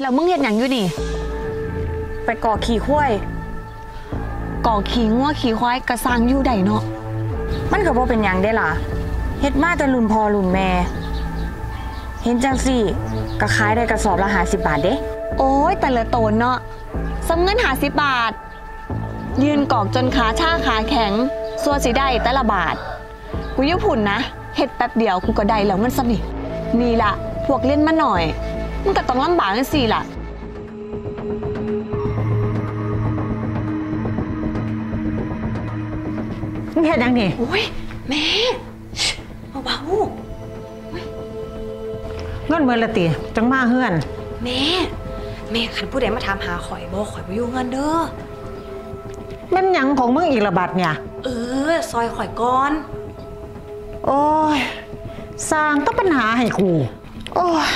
แล้วมึงเฮ็ดหยังอยู่นี่ ไปก่อขี่ข้วยก่อขี่งัวขี่ควายกระซังอยู่ใดเนาะมันก็บ่เป็นหยังได้ล่ะเฮ็ดมาแต่รุ่นพ่อรุ่นแม่ เห็นจังสี่ก็ขายได้กระสอบละ50บาทเด้โอ้ยแต่ละโตนเนาะสำเงินหาสิบบาท ยืนกอกจนขาชาขาแข็งสัวสิได้แต่ละบาท กูอยุพุ่นนะเฮ็ดแป๊บเดียวกูก็ได้แล้วเงินสนินี่ล่ะพวกเล่นมาหน่อย มึงก็ต้องลำบากกันสิล่ะ มึงเฮ็ดหยังนี่โอ้ยแม่เบาเงินเมื่อละติจังมาเฮือนๆแม่แม่คันผู้ใดมาถามหาข่อยบ่ข่อยบ่อยู่เงินเด้อแม่นหยังของมึงอีกละบัดเนี่ย เออ ซอยข่อยก่อน โอ้ยสร้างต้องปัญหาให้กู โอ้ย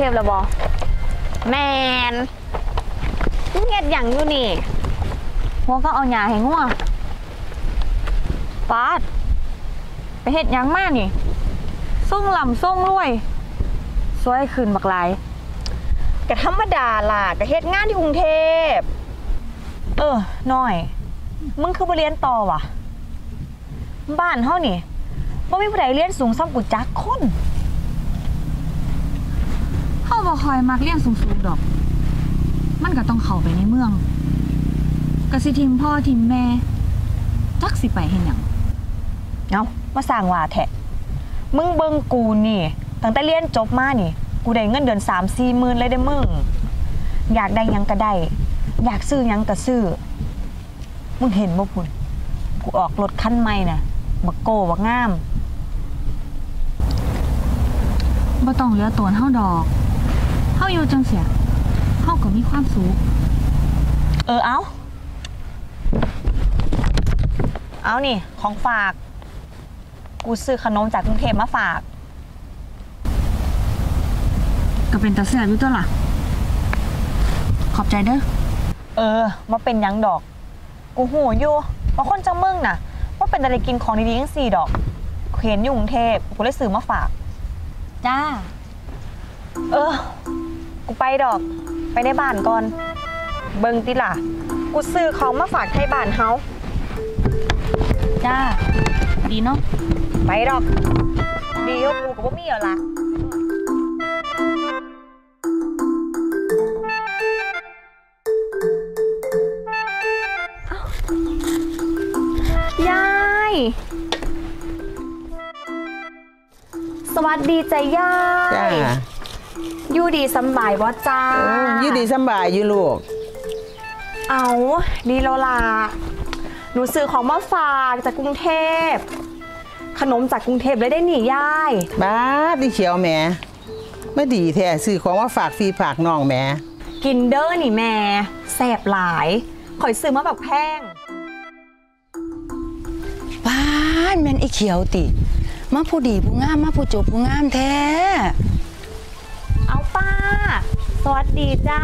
รุงเทพแล้วบอแมนมึงเฮ็ดหยังอยู่นี่หัวก็เอาหยาให้งัวปาด ไปเฮ็ดหยังมานี่ส่งลำส่งรวย สวยขึ้นบักหลายก็ธรรมดาล่ะก็เฮ็ดงานที่กรุงเทพ เออน้อย มึงคือบ่เรียนต่อวะบ้านเฮานี่บ่มีผู้ใดเรียนสูงซ้ำกูจักคนเข้า บ่คอยมักเรียนสูงๆดอก มันก็ต้องเข้าไปในเมืองกสิทิมพ่อทิมแม่ จักสิไปเห็นหยังเอามาสร้างว่าแทะมึงเบิงกูนี่ ตั้งแต่เรียนจบมานี่ กูได้เงินเดือนสามสี่หมื่นเลยเด้อมึง อยากได้หยังก็ได้ อยากซื้อหยังก็ซื้อ มึงเห็นบ่พุ่น กูออกรถคันใหม่น่ะบักโกบักงาม บ่ต้องเหลือตนเฮาดอก เฮาอยู่จังเสียเฮาก็มีความสุขเออเอาเอานี่ ของฝาก กูซื้อขนมจากกรุงเทพมาฝาก ก็เป็นตาแซ่บอยู่ตัวล่ะ ขอบใจเด้อเออมาเป็นหยังดอก กูหูอยู่ว่าคนจังมึงน่ะ ว่าเป็นอะไรกินของดีๆทั้งสี่ดอกกูเห็นอยู่กรุงเทพกูเลยซื้อมาฝาก จ้า เออ กูไปดอก ไปในบ้านก่อน เบิงติล่ะ กูซื้อของมาฝากไทยบ้านเฮาจ้า ดีเนาะ ไปดอก ดีก็กูกับพวกมีเหรอล่ะยาย สวัสดีจ้ะยาจ้ายอ ยู่ดีสำบายบ่จ้าเอออยู่ดีสำบายอยู่ลูก เอาดีแล้วล่ะหนูซื้อของมาฝากจากกรุงเทพ ขนมจากกรุงเทพเลยได้หนียายบ้าดที่เขียวแหม่ไม่ดีแท้ซื้อของมาฝากฟรีฝากน้องแหม่กินเดอร์นี่แม่แสบหลายข่อยซื้อมาแบบแพงบ้านแม่นไอ้เขียวติ มาผู้ดีผู้งามมาผู้จบผู้งามแท้เอา ป้า สวัสดีจ้า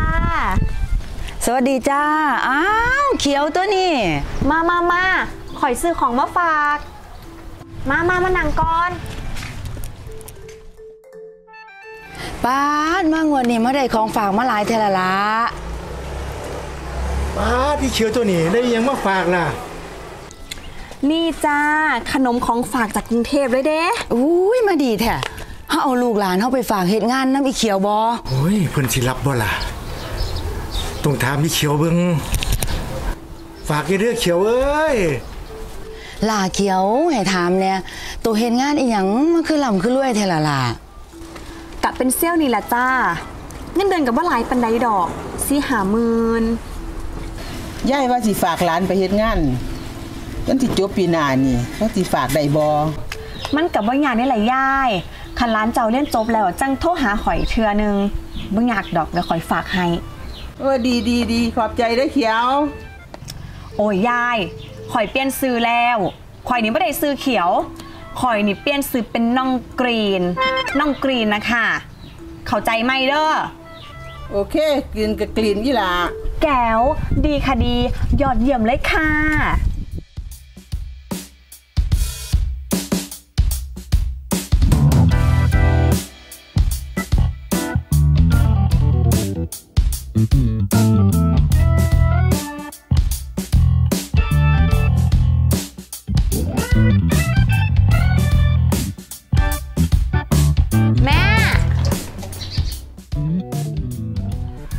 สวัสดีจ้า อ้าว เขียวตัวนี้ มามามาข่อยซื้อของมาฝาก มามามานั่งก่อนป้านมางวดนี้มาได้ของฝากมาหลายเทอละละป้าที่เขียวตัวนี้ได้ยังมาฝากล่ะ นี่จ้า ขนมของฝากจากกรุงเทพเลยเด้อุ้ยมาดีแท้ เฮาเอาลูกหลานเฮาไปฝากเฮ็ดงานน้ำอีเขียวบ่โอ้ยเพิ่นสิรับบ่ล่ะต้องถามพี่เขียวเบิ่งฝากให้เด้อเขียวเอ้ยลาเขียวให้ถามเนี่ยตัวเฮ็ดงานอีหยังมันคือล่ำคือรวยเทอละละกะเป็นเซี่ยวนี่แหละจ้าเงินเดือนกับว่าหลายปันไดดอกสีหาหมื่นยายว่าสิฝากหลานไปเฮ็ดงานวันที่จบปีหน้านี่ว่าสิฝากได้บ่มันกับว่าอยากนี่แหละย่าย คันร้านเจ้าเล่นจบแล้วจังโทรหาข่อยเทือนึงบ่อยากดอกเดี๋ยวข่อยฝากให้เออดีดีดีขอบใจเด้อเขียว โอ้ยยายข่อยเปลี่ยนซื้อแล้วข่อยนี่ไม่ได้ซื้อเขียวข่อยนี่เปลี่ยนซื้อเป็นน้องกรีน น้องกรีนนะคะเข้าใจไหมเด้อโอเคกินกับกลิ่นยี่หล่ะแก้วดีค่ะดี ยอดเยี่ยมเลยค่ะ แม่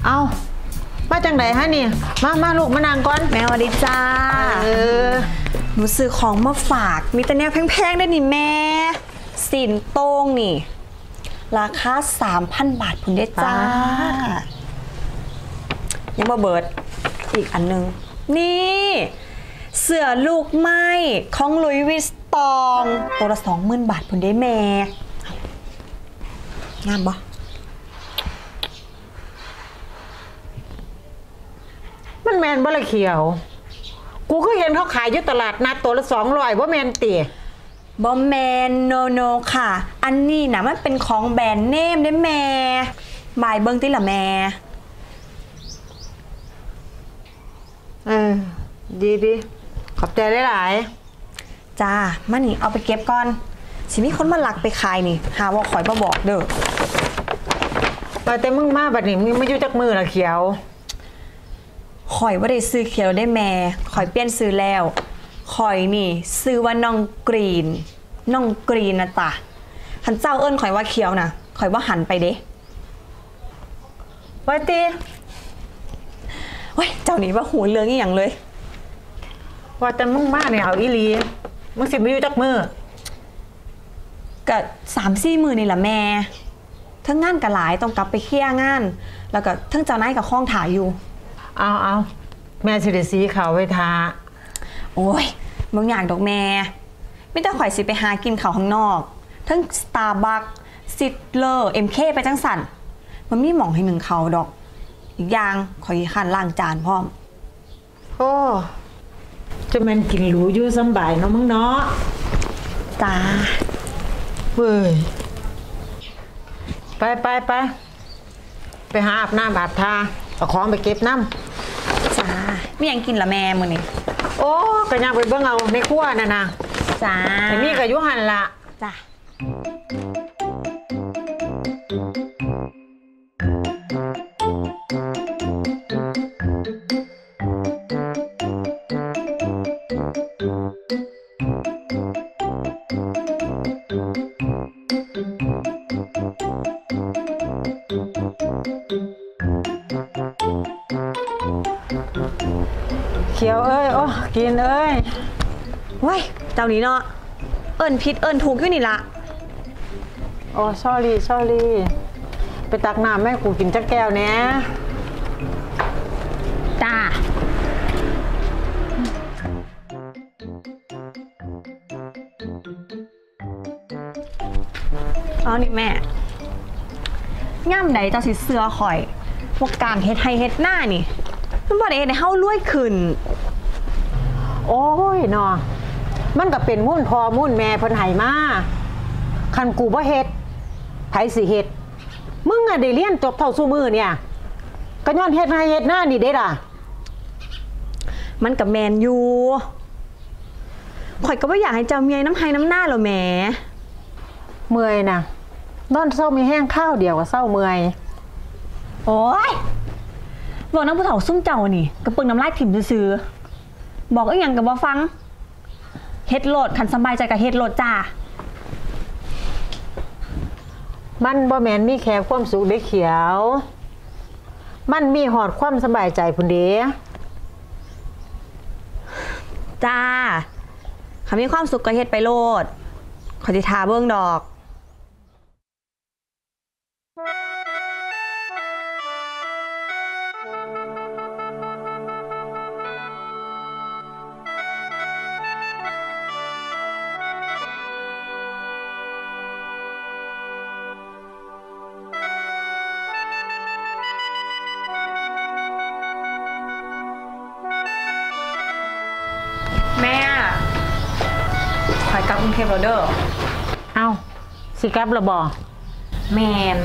เอามาจังไดฮะนี่ มามาลูกมานั่งก่อน แม่สวัสดีจ้า เออ หนูซื้อของมาฝาก มีแต่แนวแพงๆได้วยนี่แม่ สินโต้งนี่ ราคา 3,000 บาทพุ่นเด้จ้า ยังมาเบิดอีกอันหนึง นี่ เสื้อลูกไม้ของลุยวิสตอง ตัวละ20,000บาทพุ่นเด้แม่ งามบ่มันแมนบ่ละเขียว กูก็เห็นเขาขายอยู่ตลาดนัดตัวละสองร้อยว่าแมนตีบอมแมนโนโนค่ะ อันนี้นะมันเป็นของแบรนด์เนมได้แม่บายเบิ้งติละแม่ เออ ดีดีขอบใจหลายจ้ามานี่เอาไปเก็บก่อน สิมีคนมาลักไปขายนี่ หาว่าข่อยมาบอกเด้อๆไปแต่มึงมาบัดนี้มึงไม่อยู่จักมือละเขียวข่อยว่าได้ซื้อเขียวได้แม่ข่อยเปลี่ยนซื้อแล้วข่อยนี่ ซื้อว่าน้องกรีนน้องกรีนนะตาหันเจ้าเอิ้นข่อยว่าเขียวนะข่อยว่าหันไปเด้ไว้ตี เว้ยเจ้านี่ว่าหูเรื่องอีหยังเลย ว่าแต่มึงมาเนี่ยเอาอีหลีมึงสิไม่อยู่จักมือก็สามสี่มือนี่แหละแม่ทั้งงานกะหลายต้องกลับไปเคลียร์งาน แล้วก็ทั้งเจ้านายกับข้องถ่ายอยู่ เอาเอาแม่สิได้สีขาวไว้ทาโอ้ยบางอย่างดอกแม่ไม่ต้องข่อยสิไปหากินข้าวข้างนอก ทั้ง Starbucks Sizzler MK ไปจังสันมันมีหม่องให้หนึ่งเขาดอก อีกอย่างข่อยขันล้างจานพร้อม โอ้จะแม่นกินหรูอยู่สำบายเนาะมึงเนาะจ้าเว้ยไปไปไปไปหาอาบน้ำอาบทาเอาของไปเก็บน้ำจ้าไม่ยังกินละแม่มือนี่โอ้ก็ยังไปเบิ่งเอาในครัวน่ะนะจ้าแต่มีก็อยู่หันละจ้า เจ้านี้เนาะเอิญพิษเอิญถูกอยู่นี่ละโอ้ sorry sorry ไปตักน้ำแม่กูกินจักแก้วเนี้ยจ้าเอานี่แม่ง่ามใดเจ้าสิเสือข่อยพวกการเฮ็ดให้เฮ็ดหน้านี่มันบ่ได้เฮ็ดให้เฮารวยขึ้น โอ้ยเนาะ มันก็เป็นมุ่นพอมุ่นแม่เพิ่นให้มาคันกูบ่เฮ็ดไผสิเฮ็ดมึงอะได้เรียนจบเท่าสู้มือเนี่ยก็ย้อนเฮ็ดให้เฮ็ดหน้านี่เด้ล่ะ มันกับแมนอยู่ข่อยก็บ่อยากให้เจ้าเมียน้ำไห้น้ำหน้าหรอแหมเมื่อยนะนอนเศร้ามีแห้งข้าวเดียวก็เศร้าเมื่อย โอ้ยบอกน้ำผู้เฒ่าซุ่มเจ้านี่กระปึงน้ำลายถิ่มซื้อๆบอกอีหยังก็บ่ฟัง เฮ็ดโหลดคันสำบายใจกับเฮ็ดโหลดจ้า มันบ่แม่นมีแค่ความสุขได้เขียว มันมีหอดความสบายใจพุ่นเด้จ้าขามีความสุขก็เฮ็ดไปโลดขอจิทาเบื้องดอก เทพแล้วเด้อเอ้าสิกลับและบ่แมน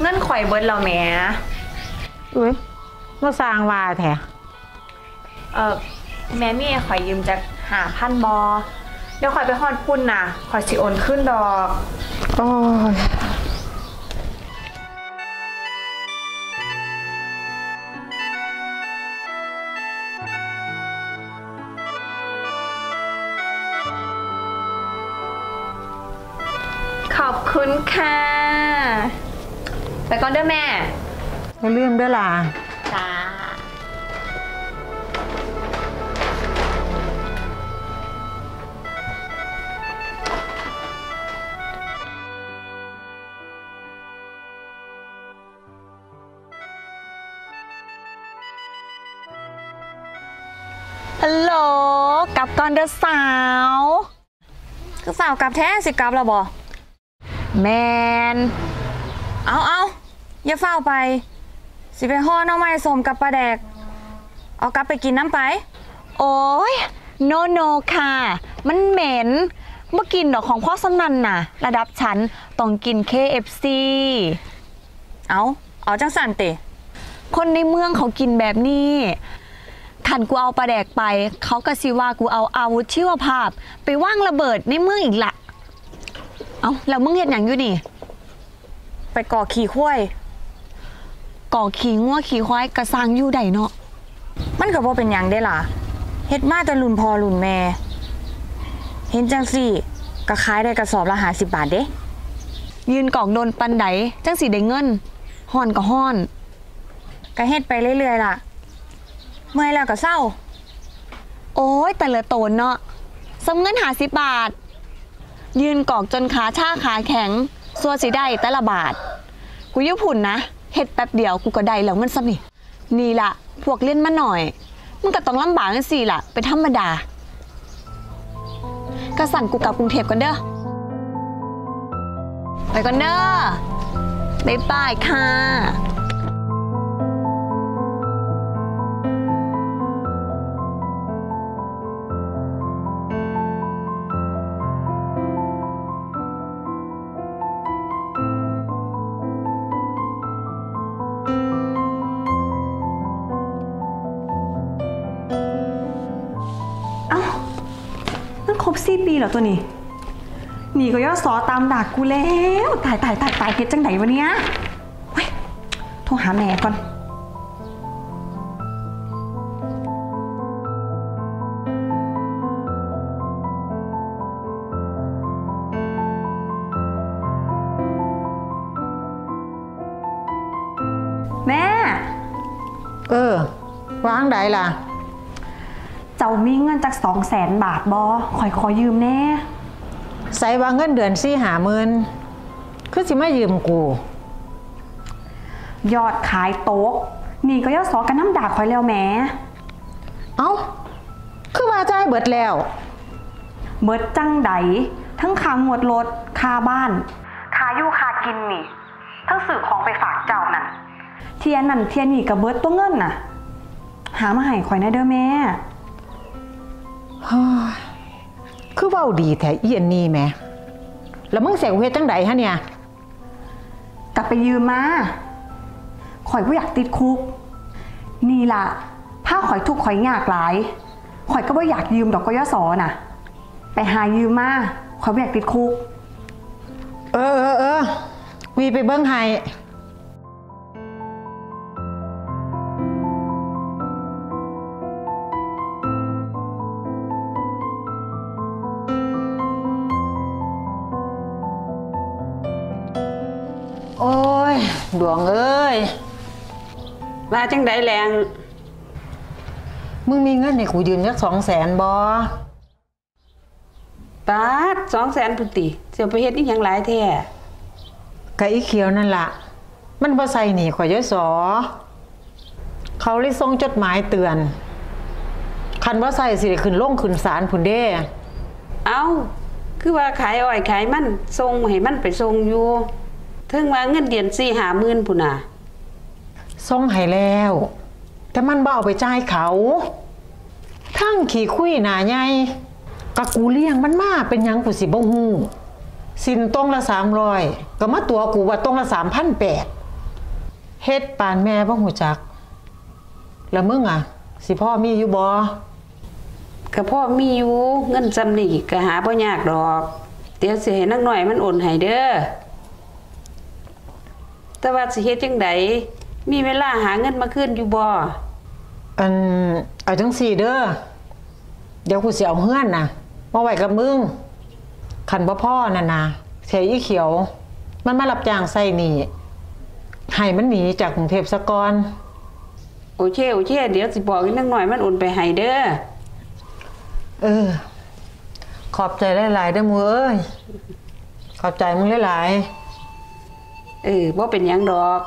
เงินข่อยเบิดแล้วแหมเอ้ยมาสร้างว่าแท้เออแม่มี่ข่อยยืมจากหาพันบอเดี๋ยวข่อยไปฮอดพุ่นน่ะข่อยสิโอนขึ้นดอก โอ้ย คุณค่ะ ไปก่อนเด้อแม่อย่าลืมเด้อล่ะจ้าฮัลโหลกลับก่อนเด้อสาว คือสาวกลับแท้สิกลับแล้วบ่ แมนเอาเอาอย่าเฝ้าไป สิไปห่อหน้อไม้สมกับปลาแดก เอากลับไปกินน้ำไป โอ้ยโนโนค่ะ มันเหม็นเมื่อกินดอกของพ่อสนันน่ะ ระดับฉันต้องกิน KFC เอาเอาจังสันติคนในเมืองเขากินแบบนี้ขันกูเอาปลาแดกไป เขาก็สิว่ากูเอาอาวุธชีวภาพ ไปว่างระเบิดในเมืองอีกละ เอาแล้วมึงเห็นอย่างอยู่นี่ ไปก่อขี่ข้วยก่อขี่งัวขี่ควายกระซังอยู่ใดเนาะมันก็บ่เป็นหยังได้ล่ะเฮ็ดมาแต่รุ่นพ่อรุ่นแม่ เห็นจังสี่ก็ขายได้กระสอบละหาสิบบาทเด้ ยืนกอกโดนปันไดจังสีได้เงินห่อนก็ห่อนก็เฮ็ดไปเรื่อยๆล่ะ เมื่อยแล้วก็เศร้า โอ้ยแต่ละโตนเนาะสำเงินหาสิบบาท ยืนกอกจนขาชาขาแข็งสัวสิได้แต่ละบาท กูยุผุ่นนะเฮ็ดแป๊บเดียวกูก็ได้แล้วเงินซะนี่นี่ละพวกเล่นมาหน่อย มึงก็ต้องลำบากกันสิล่ะเป็นธรรมดากระสั่นกูกลับกรุงเทพกันเด้อไปกันเด้อบ๊ายบายค่ะ บสี่ปีเหรอตัวนี้หนีก็ย่อสอตามดักกูแล้วตายตายตายตายเฮ็ดจังไหนวะเนี่ยเฮ้ยโทรหาแม่ก่อนแม่ เออวางใดล่ะ จ้ามีเงินจากสองแสนบาทบอคอยขอยืมแน่ใส่ว่าเงินเดือนสี่หาหมื่นคือสิมายืมกู ยอดขายโต๊ะนี่ก็ยอดสอกันน้ำด่าคอยแล้วแหม่เอ้า คือว่าจ่ายเบิดแล้ว เบิดจังไดทั้งค่างวดรถค่าบ้านค่าอยู่ค่ากินนี่ ทั้งสื่อของไปฝากเจ้านั่นเทียนนั่นเทียนนี่กับเบิดตัวเงินน่ะ หามาให้คอยนะเด้อแม่ คือเว้าดีแท้อีอันนี้แหมแล้วมึงเสียกูเฮ็ดจังใดฮะเนี่ยกลับไปยืมมาข่อยบ่อยากติดคุก นี่ล่ะถ้าข่อยทุกข์ข่อยยากหลาย ข่อยก็บ่อยากยืมดอกกยศน่ะ ไปหายืมมาข่อยบ่อยากติดคุก เออเออเออวีไปเบิ้งให้ ดวงเอ้ยว่าจังไดแรง มึงมีเงินให้กูยืมยักสองแสนบอปาดสองแสนพุนติเสียไปเฮ็ดอีหยังหลายแท้กะอีเขียวนั่นละมันบ่ใส่หนีข่อยยศอเขาเลยส่งจดหมายเตือน คันว่าใส่สิได้ขึ้นลงขึ้นศาลพุ่นเด้ เอ้าคือว่าขายอ้อยขายมันส่งให้มันไปส่งอยู่ ถึงว่าเงินเดือนสี่หาหมื่นพุ่นน่ะส่งให้แล้ว แต่มันบ่เอาไปจ่ายเขา ทั้งขี่คุยหนาใหญ่กะกูเลี้ยงมันมาเป็นหยังกูสิบ่ฮู้สินตรงละ300ก็มาตัวกูว่าตรงละ3,800เฮ็ดปานแม่บ่ฮู้จัก แล้วมึงอะ สิพ่อมีอยู่บ่ก็พ่อมีอยู่เงินจำนี่ก็หาบ่ยากดอก เดี๋ยวสิให้นักหน่อยมันโอนให้เด้อ แต่ว่าสิเฮ็ดจังไดมีเวลาหาเงินมาคืนอยู่บ่อันเอาจังสี่เด้อเดี๋ยวกูสิเอาเฮือนน่ะมาไว้กับมึงคันบ่พ่อนั่นนะเสียอีเขียว มันมารับจ้างใส่หนี่ให้มันหนีจากกรุงเทพซะก่อนโอเคโอเคเดี๋ยวสิบอกให้นักหน่อยมันโอนไปให้เด้อเออ ขอบใจหลายๆเด้อมูเอ้ยขอบใจมึงหลาย เออบ่เป็นยังดอก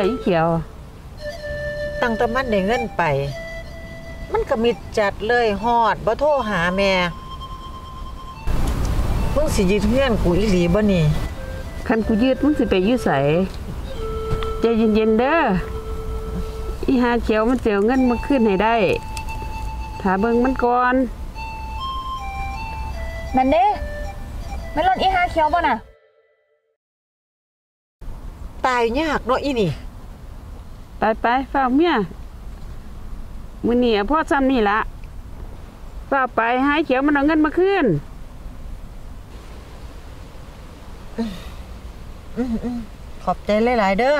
ล่ะอีเขียวๆตั้งแต่มันได้เงินไป มันก็มิดจัดเลยฮอดบ่โทรหาแม่ มึงสิยึดเงื่อนกูอีหลีบ่นี่คันกูยืดมึงสิไปอยู่ไสใจเย็นๆเด้ออีหาเขียวมันเสียเงินมาขึ้นให้ได้ถ้าเบิ่งมันก่อนแม่นเด้แม่นรถอีหาเขียวบ่น่ะตายยากเนาะอีนี่ ไปไปๆฝ้าวเมียมื้อนี้อะพ่อซ้ำนี่ละฝ้าวไปหาเขียวมันเอาเงินมาคืนขอบใจหลาย ๆ เด้อ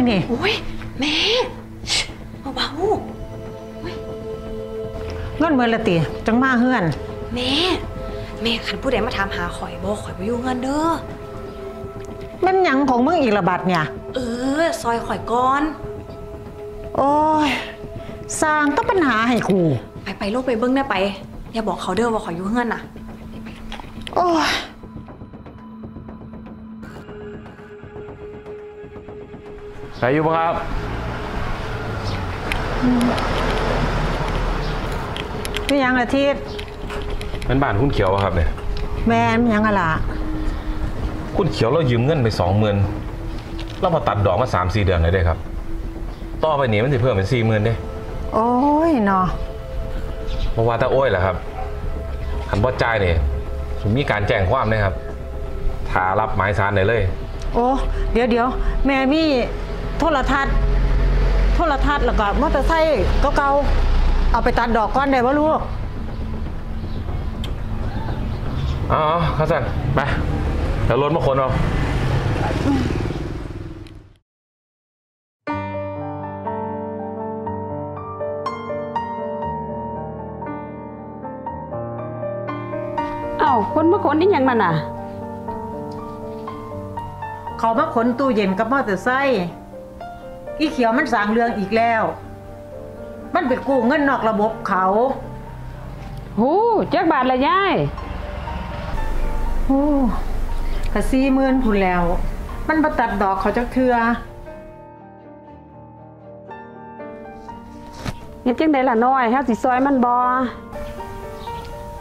มึงเฮ็ดหยังนี่โอ้ยแม่เบาเงินเมื่อละติจังมาเฮือนๆแม่แม่คันผู้ใดมาถามหาข่อยบ่ข่อยบ่อยู่เงินเด้อแม่นหยังของมึงอีกละบัดเนี่ย เออ ซอยข่อยก่อน โอ้ยสร้างต้องปัญหาให้กู ไปไปโลกไปเบิ้งได้ไป อย่าบอกเขาเด้อว่าข่อยอยู่เงินน่ะ โอ้ย ใครอยู่ปะครับนี่ยังอาทิตย์เป็นบ้านคุณเขียวปะครับเนี่ยแม่นยังอะล่ะคุณเขียวเรายืมเงินไปสองหมื่นเรามาตัดดอกมาสามสี่เดือนเลยได้ครับ ต่อไปนี้มันจะเพิ่มเป็นสี่หมื่นได้โอ้ยเนาะเพราะว่าถ้าโอ้ยแหละครับขันบ่จ่ายเนี่ยผมมีการแจ้งความนะครับถ้ารับหมายสารได้เลย โอ้ เดี๋ยวเดี๋ยวแม่มี โทรทัศน์ โทรทัศน์แล้วก็มอเตอร์ไซค์เก่าๆเอาไปตัดดอกก้อนได้บ่ลูกอ๋อข้าสั่นไปเดี๋ยวรถมาคนเอา เอ้าคนมาคนนี่ยังมันอะ เขามาขนตู้เย็นกับมอเตอร์ไซค์ อีเขียวมันสร้างเรื่องอีกแล้ว มันไปกู้เงินนอกระบบเขา หูจักบาทละยายโอ้กะสี่หมื่นพุ่นแล้ว มันมาตัดดอกเขาจักเทือเฮ็ดจังไดล่ะน้อยเฮาสิซอยมันบ่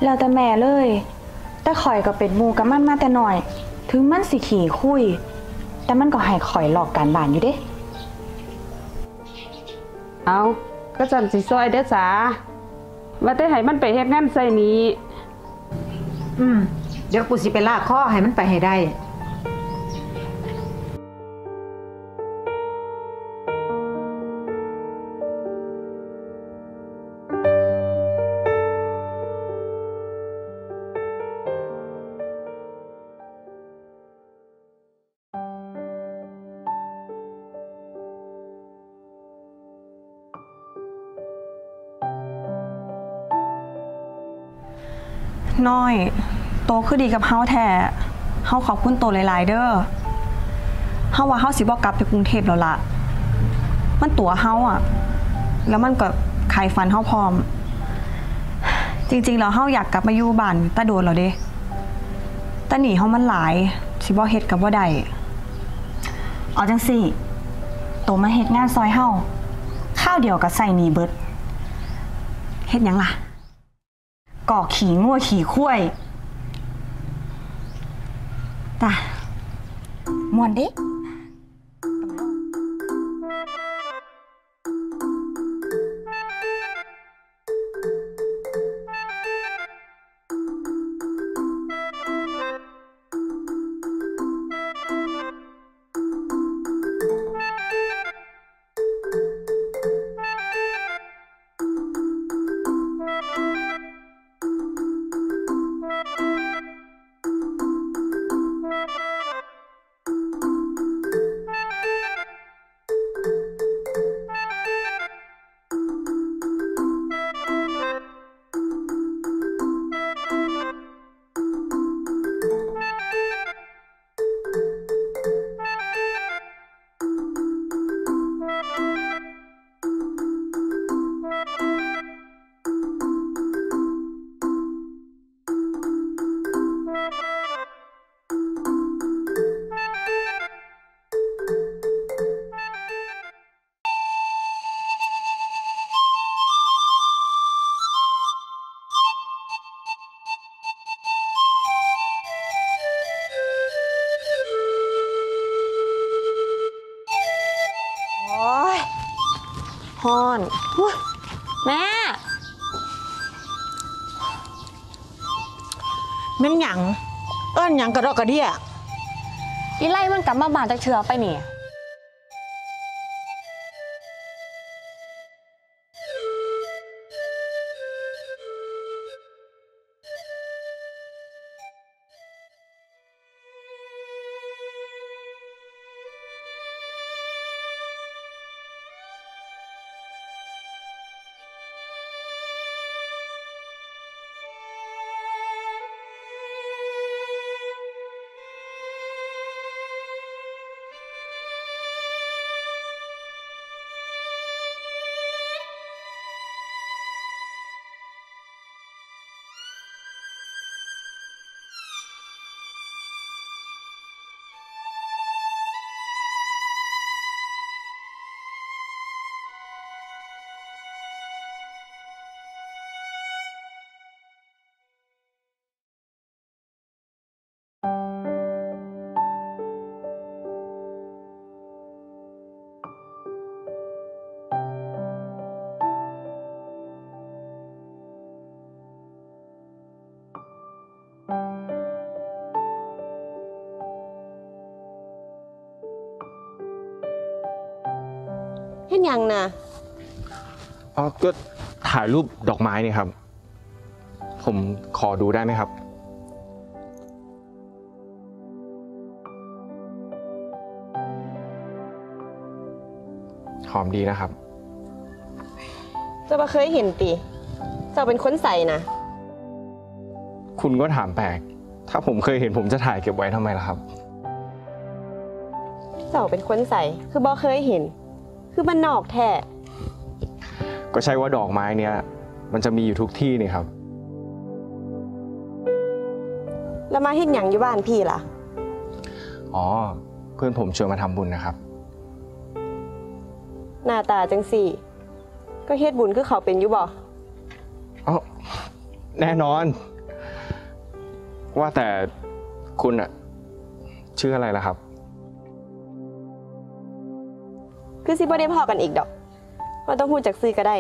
แล้วแต่แม่เลย แต่ข่อยก็เป็นหมูกับมันมาแต่หน่อย ถึงมันสิขี่คุย แต่มันก็ให้ข่อยหลอกการบ้านอยู่เด้ เอาก็จันสิซอยเด้อสาว่าแต่ให้มันไปเฮ็ดงานใส่นี้ อืม เดี๋ยวกูสิไปลากข้อให้มันไปให้ได้ น้อย โตคือดีกับเฮาแท้เฮาขอบคุณโตหลายๆเด้อเฮาว่าเฮาสิบ่กลับไปกรุงเทพแล้วล่ะ มันตัวเฮาอะ แล้วมันก็ขายฟันเฮาพร้อม จริงๆแล้วเฮาอยากกลับมาอยู่บ้านตาโดนแล้วเด้แต่หนีเฮามันหลาย สิบ่เฮ็ดกับบ่ได้เอาจังสี่ โตมาเฮ็ดงานซอยเฮาข้าวเดียวกับใส่หนีเบิดเฮ็ดหยังล่ะ ก่อขี่งั่วขี่ข้วยตามวนดิ งกระดอกกระเดี้ยอีไล่มันกลับมาบ้านจากเชือไปนี่ นยังนะอ๋อก็ถ่ายรูปดอกไม้นี่ครับ ผมขอดูได้ไหมครับหอมดีนะครับ เจ้าบ่เคยเห็นติเจ้าเป็นคนใส่นะ คุณก็ถามแปลก ถ้าผมเคยเห็นผมจะถ่ายเก็บไว้ทำไมล่ะครับ เจ้าเป็นคนใส่ คือบ่เคยเห็น คือมันนอกแท้ก็ใช่ว่าดอกไม้เนี้ยมันจะมีอยู่ทุกที่นี่ครับ แล้วมาเห็นหยังอยู่บ้านพี่ล่ะ อ๋อ เพื่อนผมชวนมาทำบุญนะครับ หน้าตาจังสี่ ก็เฮ็ดบุญคือเขาเป็นอยู่บ่อ๋อแน่นอน ว่าแต่คุณอะชื่ออะไรล่ะครับ คือสิบ่ได้พอกันอีกดอกว่าต้องพูดจากซื้อก็ได้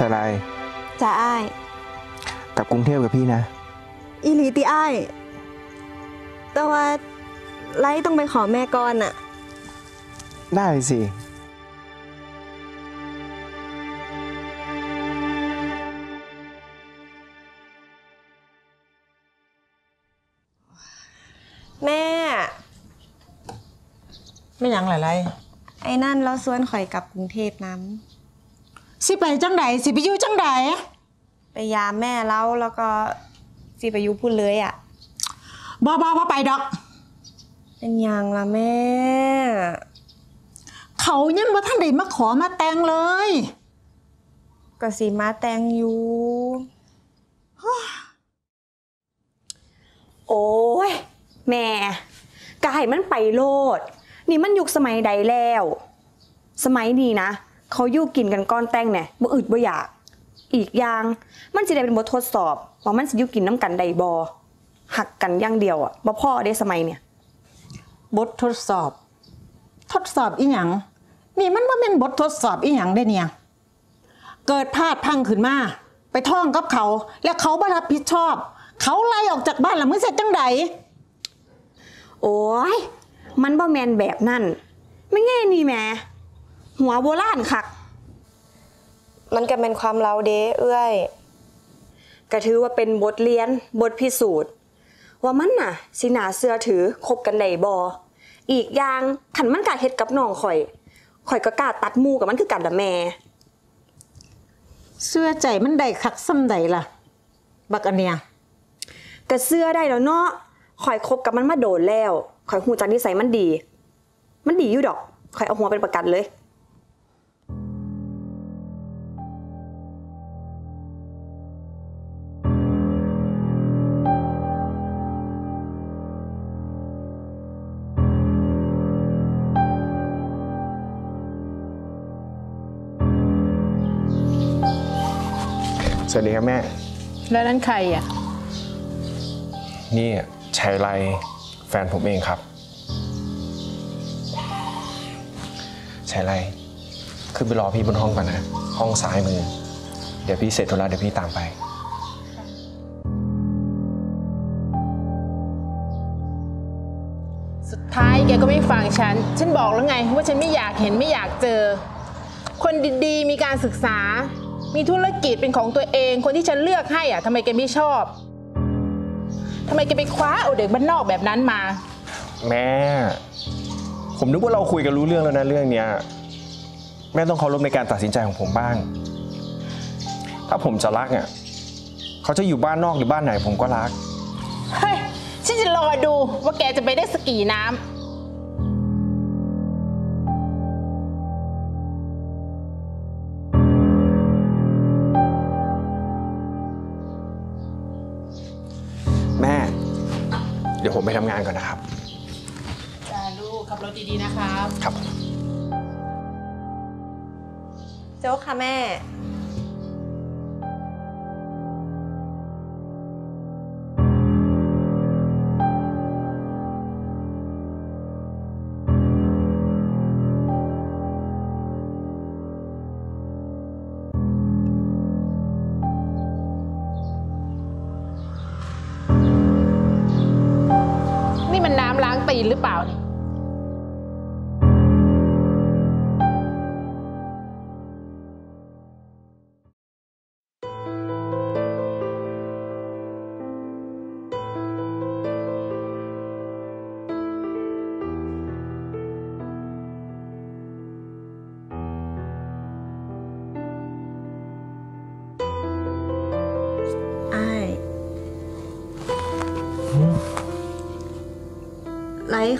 ชายไรจะอ้ายกลับกรุงเทพกับพี่นะ อีหลีติอ้าย แต่ว่าไล่ต้องไปขอแม่ก่อนอะได้สิ แม่ ไม่หยังหลายไอ้นั่นเราส่วนข่อยกลับกรุงเทพน้ๆ สิไปจังใดสิไปอยู่จังใดำไปยามแม่แล้วแล้วก็สิไปอยุพูดเลยอะบ่บ่บ่ไปดอก เป็นหยังล่ะแม่ เขายังบ่ทันได้มาขอมาแต่งเลย ก็สีมาแตงอยู่ โอ้ย แม่กายมันไปโลด นี่มันยุคสมัยใดแล้ว สมัยนี้นะ เขาอยู่กินกันก้อนแต่งเนี่ยบ่อึดบ่อยาก อีกอย่างมันสิได้เป็นบททดสอบว่ามันสิอยู่กินน้ำกันใดบอหักกันอย่างเดียวอะบ่พ่อได้สมัยเนี่ยบททดสอบ ทดสอบอีหยังนี่มันว่าเป็นบททดสอบอีหยังได้เนี่ย เกิดพลาดพลังขึ้นมา ไปท่องกับเขา แล้วเขาบ่รับผิดชอบ เขาไล่ออกจากบ้านแล้วมึงเสร็จจังใดโอ้ยมันบ่แมนแบบนั่นไม่ง่ายนี่แหม่ หัวโบราณคัก มันก็เป็นความเราเด้เอื้อยก็ถือว่าเป็นบทเรียนบทพิสูจน์ ว่ามันน่ะ สินาเสื้อถือคบกันได้บออีกอย่างขันมันกล้าเฮ็ดกับน้องข่อย ข่อยก็กล้าตัดหมูกับมันคือกันละแม่ เสื้อใจมันได้คักซ้ำใดล่ะ บักอันเนียก็เสื้อได้แล้วเนาะข่อยคบกับมันมาโดนแล้ว ข่อยหูจักนิสัยมันดี มันดีอยู่ดอกข่อยเอาหัวเป็นประกันเลย สวัสดีครับแม่ แล้วนั่นใครอะ นี่ชัยไรแฟนผมเองครับชัยไรขึ้นไปรอพี่บนห้องก่อนนะ ห้องซ้ายมือ เดี๋ยวพี่เสร็จธุระเดี๋ยวพี่ตามไป สุดท้ายแกก็ไม่ฟังฉัน ฉันบอกแล้วไงว่าฉันไม่อยากเห็นไม่อยากเจอ คนดีๆ มีการศึกษา มีธุรกิจเป็นของตัวเอง คนที่ฉันเลือกให้อะทำไมแกไม่ชอบทำไมแกไปคว้าเอาเด็กบ้านนอกแบบนั้นมา แม่ ผมนึกว่าเราคุยกันรู้เรื่องแล้วนะเรื่องเนี้ยแม่ต้องเคารพในการตัดสินใจของผมบ้าง ถ้าผมจะรักอะเขาจะอยู่บ้านนอกหรือบ้านไหนผมก็รัก เฮ้ยฉันจะรอดูว่าแกจะไปได้สกี่น้ำ ดี๋ยวผมไปทำงานก่อนนะครับจ้าลูกขับรถดีๆนะครับ ครับ โจ๊กค่ะแม่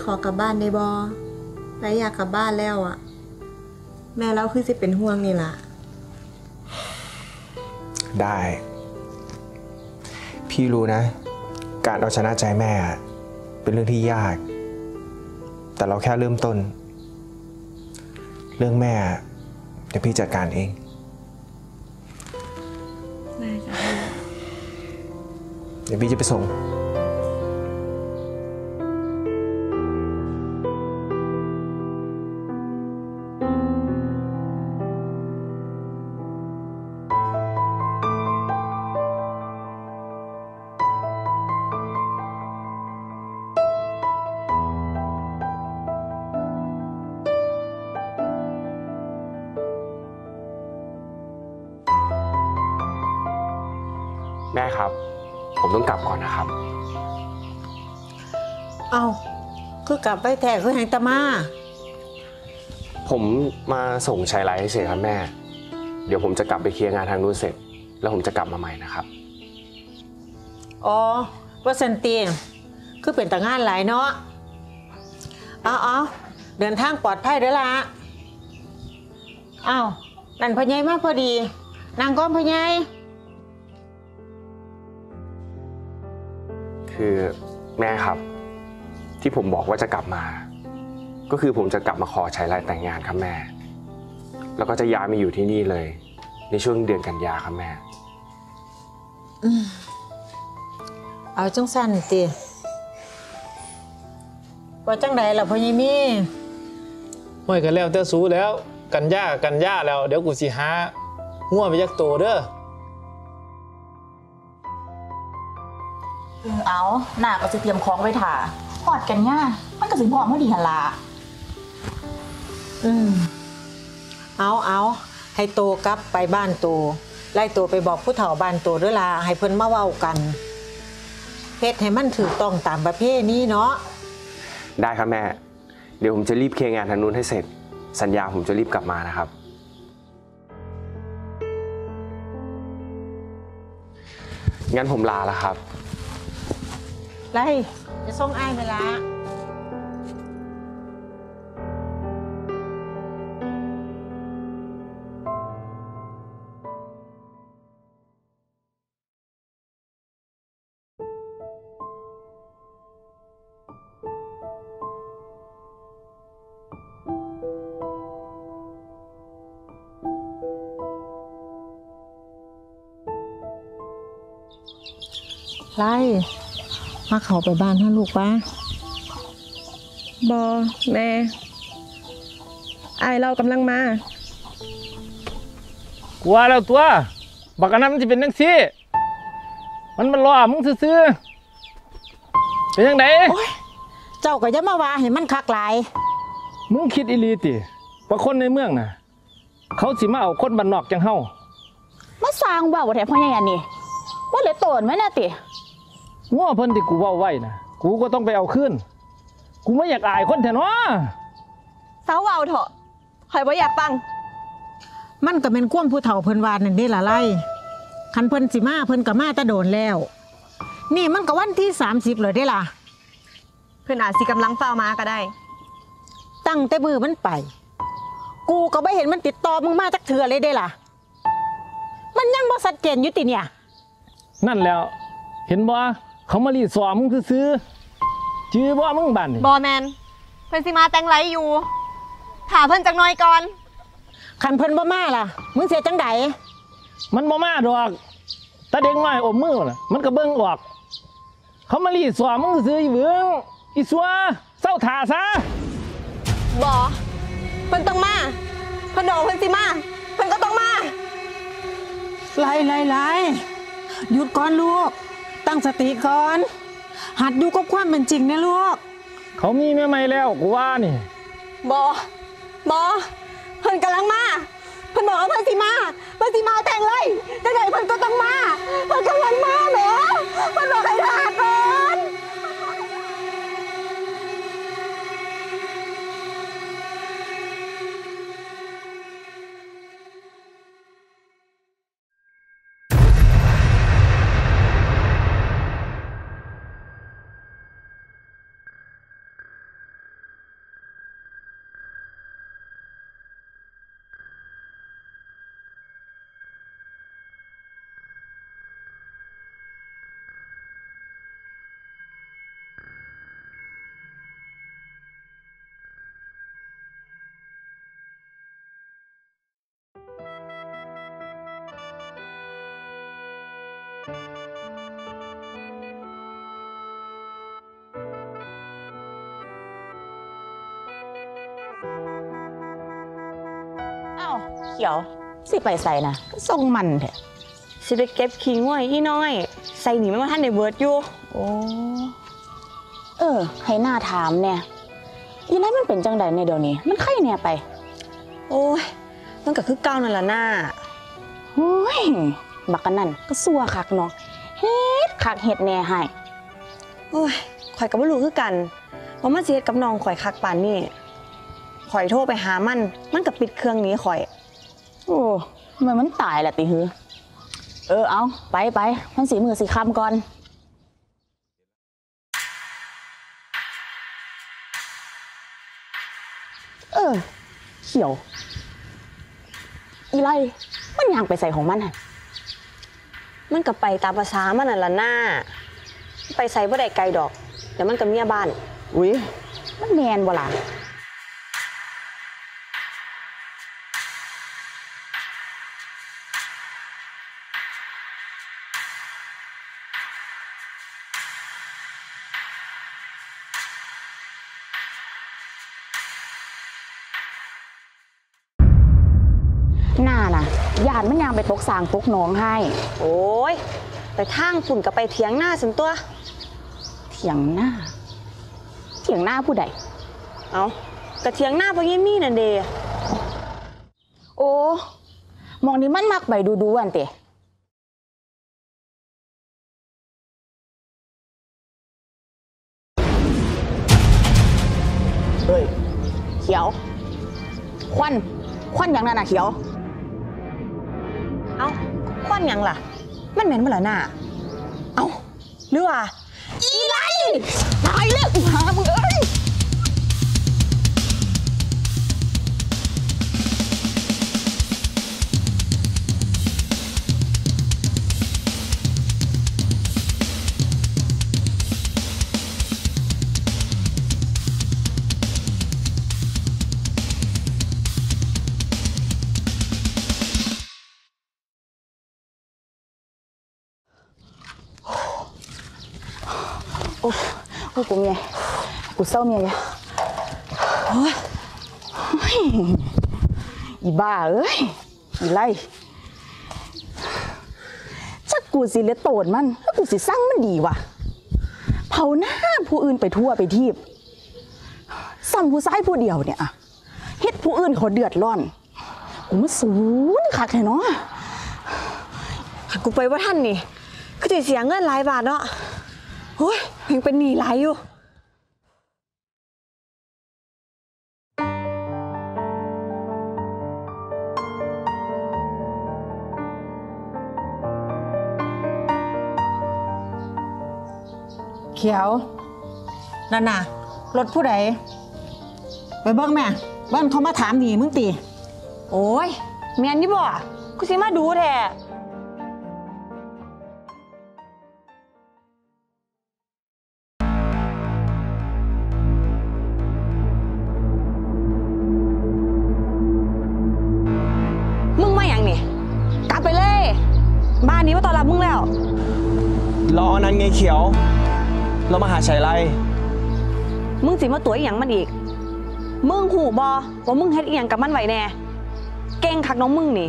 ขอกลับบ้านได้บอไลอยากกลับบ้านแล้วอะแม่เราคือสิเป็นห่วงนี่ล่ะ ได้ พี่รู้นะ การเอาชนะใจแม่อะเป็นเรื่องที่ยาก แต่เราแค่เริ่มต้น เรื่องแม่อะเดี๋ยวพี่จัดการเองได้จ้ะเดี๋ยวพี่จะไปส่ง ไปแท้คือแหงตะมา ผมมาส่งชายไลท์เฉยๆครับแม่ เดี๋ยวผมจะกลับไปเคลียร์งานทางนู้นเสร็จ แล้วผมจะกลับมาใหม่นะครับ อ๋อว่าสันตีคือเป็นตางานหลายเนาะเอาเอาเดินทางปลอดภัยเด้อละอ้าวนั่นพ่อใหญ่มาพอดีนางก้อมพ่อใหญ่คือแม่ครับ ที่ผมบอกว่าจะกลับมา ก็คือผมจะกลับมาขอใช้รายแต่งงานครับแม่ แล้วก็จะย้ายมาอยู่ที่นี่เลย ในช่วงเดือนกันยาครับแม่ เอาจังสั้นตีว่าจังใดล่ะพ่อใหญ่มีห้วยกันแล้วแต่สู้แล้ว กันย่ากันย่าแล้ว เดี๋ยวกูสิหาหัวไปยักโตเด้อเออเอาหน้าก็จะเตรียมของไว้ถ่า หอดกันย่ามันก็สิพร้อมพอดีหันละอืมเอาเอาให้โตกลับไปบ้านโตไล่โตไปบอกผู้เฒ่าบ้านโตเด้วยล่ะให้เพิ่นมาเว้ากันเฮ็ดให้มันถูกต้องตามประเพณีเนาะได้ครับแม่ เดี๋ยวผมจะรีบเคลียร์งานทางนู้นให้เสร็จ สัญญาผมจะรีบกลับมานะครับ งั้นผมลาแล้วครับ ไล่ จะส่งอ้ายไปละไล่มาเขาไปบ้านท่านลูกป้าบอแม่ไอายเรากำลังมากลัวแล้วตัว บักอันนั้นมันจะเป็นจังซี่ มันมันรอมึงซื่อๆเป็นยังไงเจ้าก็อย่ามาว่าให้มันคักหลาย มึงคิดอีหลีติว่าคนในเมืองน่ะ เขาสิมาเอาคนบ้านนอกจังเฮามาสร้างเบาแถพ่อใหญ่อันนี้ว่าเหลือโตนไหมน่ะติ ง้อเพิ่นที่กูเว้าไว้น่ะกูก็ต้องไปเอาคืนกูไม่อยากอายคนแท้เนาะเสาเบาเถอะคอยบ่อยากฟัง มันก็เป็นความผู้เฒ่าเพิ่นวานนั่นเด้ล่ะไล่คันเพิ่นสิมาเพิ่นก็มาแตะโดนแล้ว นี่มันก็วันที่ 30เลยเด้ล่ะ เพื่อนอาจสิกำลังเฝ้ามาก็ได้ ตั้งแต่มือมันไป กูก็ไม่เห็นมันติดต่อมึงมาจักเถื่อเลยเด้ล่ะ มันยังบ่ชัดเจนอยู่ติเนี่ย นั่นแล้ว เห็นบ่ เขามารีดสอมึงซื่อๆจื้อบ่มึงบ้านนี่บอแมนเพื่อนสิมาแต่งไรอยู่ถาเพื่อนจักหน่อยก่อนคันเพิ่นบ่มาล่ะ มึงเสียจังไดมันบ่มาดอกตาเด็กน้อยอมมือน่ะ มันก็เบิ่งออก เขามารีดสอมึงซื่อๆอีเบิ่งอีสัวเศร้าท่าซะบอเพื่อนต้องมาเพื่อนบอกเพื่อนสิมาเพื่อนก็ต้องมาไล่ไล่ไล่หยุดก่อนลูก ตั้งสติก่อน หัดอยู่กับความเป็นจริงนะลูก เขามีแม่ใหม่แล้วกูว่านี่บอบอเพื่อนกำลังมา เพื่อนบอกว่าเพื่อนสิมา เพื่อนสิมาแต่งเลยแต่ไหนเพื่อนก็ต้องมา เพื่อนกำลังมาแหมเพื่อนบอกให้ทาก่อน ขียว สิไปใส่นะส่งมันแท้สิไปเก็บขิงไว้อีน้อย ใส่หนีไม่มาท่านในเวิร์ดอยู่ โอ้เออ ให้หน้าถามเนี่ยอีนั่นมันเป็นจังใดในเดี๋ยวนี้ มันไข้เนี่ยไป โอ้ยมันก็คือเก้านั่นละหน้าโอ้ยบักกันนั่นก็ซัวคักเนาะคักเฮ็ดแหน่ให้โอ้ยข่อยก็บ่รู้คือกันว่ามันสิเฮ็ดกับน้องข่อยคักปานนี้ข่อยโทรไปหามัน มันก็ปิดเครื่องหนี้ข่อย โอ้ทำไมมันตายล่ะติหือ เออเอาไปไปมันสีมือสีคำก่อนเออเขียว อีไลมันยังไปใส่ของมันหั่นมันก็ไปตามภาษามันนั่นล่ะหน้า ไปใส่บ่ได้ไกลดอกเดี๋ยวมันก็เมียบ้านอุ้ยมันแมนบ่ล่ะ สางตกหนองให้ โอ้ย ไปทางฝุ่นก็ไปเถียงหน้าสันตัว เถียงหน้า เถียงหน้าผู้ใด เอากระเถียงหน้าพ่อยี่มี่นั่นเดโอ้หมองนี้มันมักใบดูดูๆอันเตะเฮ้ย เขียว ควัน ควันอย่างนั้นน่ะเขียว เอาควันยังล่ะ มันเหม็นมาเหรอน่ะเอาหรือว่าอีไรตายแล้วอีหามึงเอ้ย กูเมียกูเศร้าเมียยะโอ้ยโอ้ยอีบ้าเอ้ยอีไรจักกูสิเลยโตนมันแล้วกูสิสร้างมันดีวะเผาหน้าผู้อื่นไปทั่วไปทีบซ้ำผู้ซ้ายผู้เดียวเนี่ยอะเฮ็ดผู้อื่นเขาเดือดร้อนกูมาสูนคักแค่เนาะกูไปว่าท่านนี่ก็จะเสียเงินหลายบาทเนาะ โอ้ยยังเป็นหนี้หลายอยู่เขียวนั่นน่ะรถผู้ใดไปเบิ้งแม่เบิ้งเขามาถามหนีมึงตีโอ้ยแมนนี่บ่กูสิมาดูแท้ ขียว เรามาหาชัยไร มึงสิมาตัวอีหยังมันอีก มึงหูบอว่ามึงเฮ็ดอีหยังกับมันไว้แน่ เก่งคักน้องมึงนี่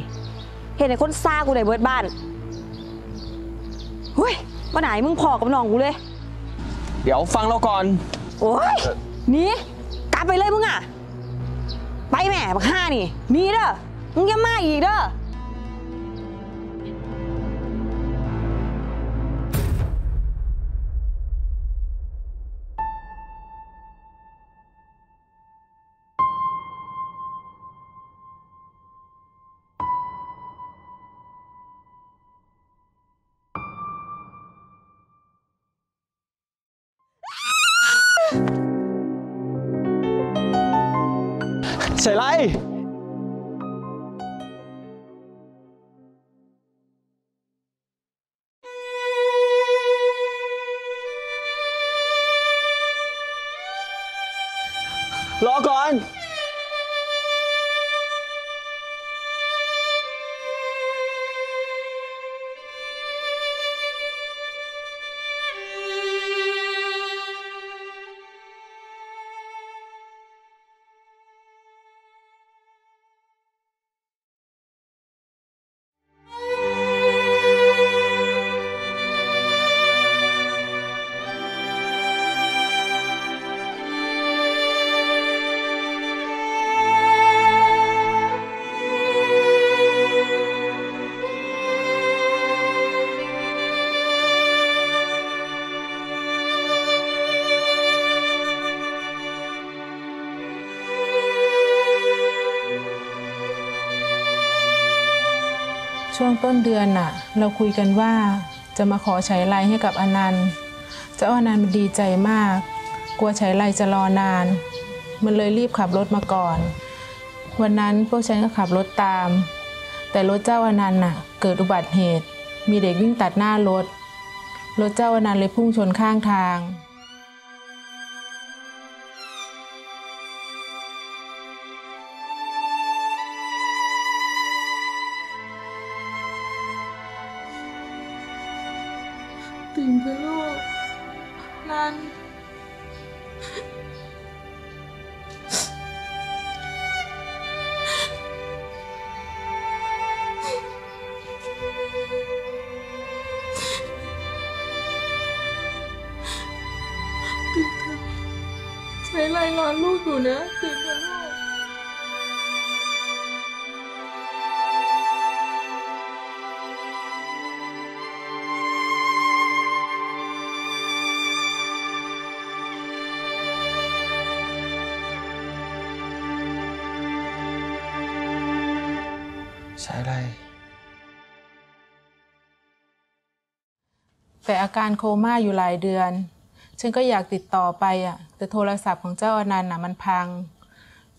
เห็นไอ้คนซ่ากูได้เบิดบ้านเฮ้ยมาไหนมึงพอกับน้องกูเลย เดี๋ยวฟังเราก่อน โอ้ยหนี่กลับไปเลยมึงอะ ไปแม่บักห้านี่หนี่เด้อ มึงอย่ามาอีกเด้อ ใส่ไร อนน่ะ เราคุยกันว่าจะมาขอใช้ไลให้กับอนันต์เจ้าอนันต์มันดีใจมาก กลัวใช้ไลจะรอนาน มันเลยรีบขับรถมาก่อน วันนั้นพวกฉันก็ขับรถตาม แต่รถเจ้าอนันต์น่ะ เกิดอุบัติเหตุ มีเด็กวิ่งตัดหน้ารถ รถเจ้าอนันต์เลยพุ่งชนข้างทาง การโคม่าอยู่หลายเดือน ฉันก็อยากติดต่อไปอะ แต่โทรศัพท์ของเจ้าอนันต์น่ะมันพัง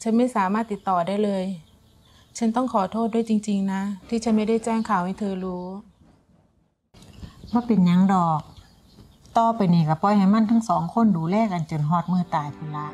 ฉันไม่สามารถติดต่อได้เลย ฉันต้องขอโทษด้วยจริง ๆ นะ ที่ฉันไม่ได้แจ้งข่าวให้เธอรู้ว่าเป็นยังดอก ต่อไปนี่ก็ปล่อยให้มันทั้งสองคนดูแลกันจนฮอดมือตายพุ่นละ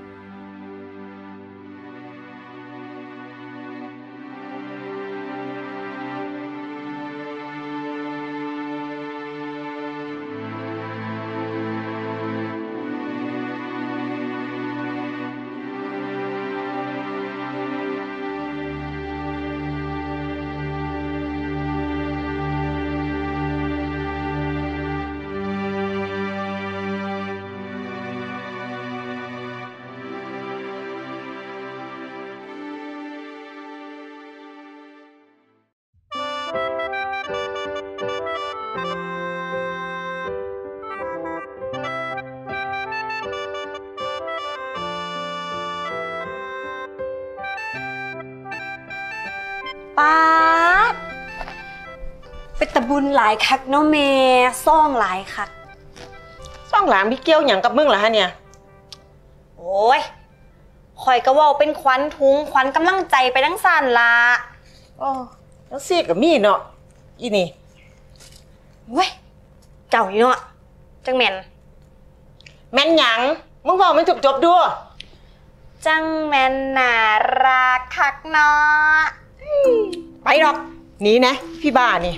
บุญหลายคักเนาะแม่ซ่องหลายคักซ่องหลามพี่เกี้ยวหยังกับมึงเหรอฮะเนี่ย โอ้ยข่อยก็เว่าเป็นขวัญทุงขวัญกำลังใจไปทั้งสั่นละโอ้แล้วซี่กับมีเนาะอีนี่เว้ยเจ้านี่เนาะจังแม่นแม่นหยังมึงบอกมันจบจบๆด้วยจังแม่นน่ารักคักเนาะไปดอกหนีนะ พี่บ้านี่